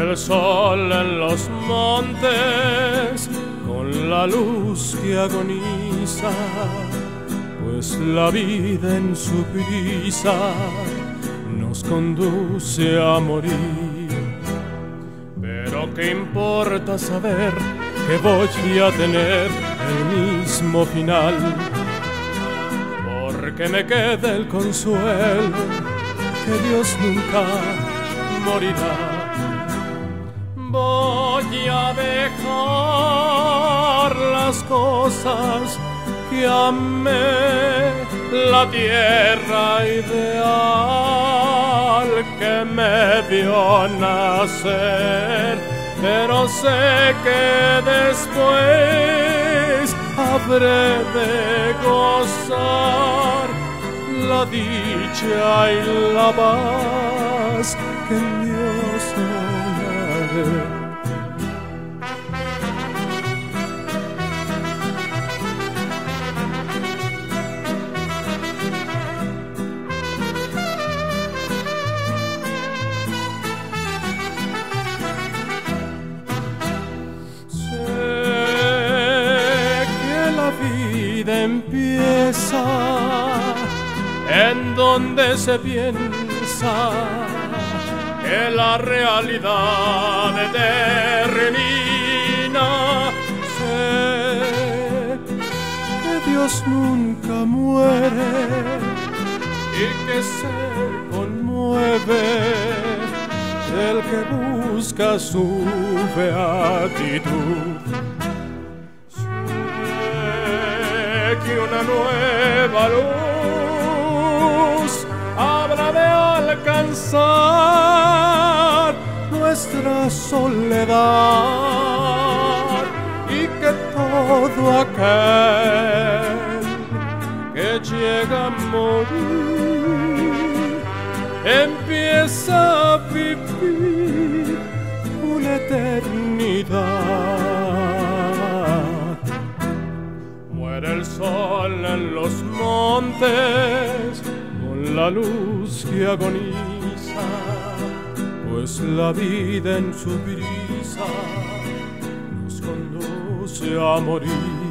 el sol en los montes con la luz que agoniza, pues la vida en su prisa nos conduce a morir. Pero qué importa saber que voy a tener el mismo final, porque me queda el consuelo que Dios nunca morirá. Voy a dejar las cosas que amé, la tierra ideal que me vio nacer, pero sé que después habré de gozar la dicha y la paz que en Dios hallaré. Vida empieza en donde se piensa que la realidad termina. Sé que Dios nunca muere y que se conmueve el que busca su beatitud. Que una nueva luz habrá de alcanzar nuestra soledad y que todo aquel que llega a morir empieza a en los montes con la luz que agoniza, pues la vida en su brisa nos conduce a morir.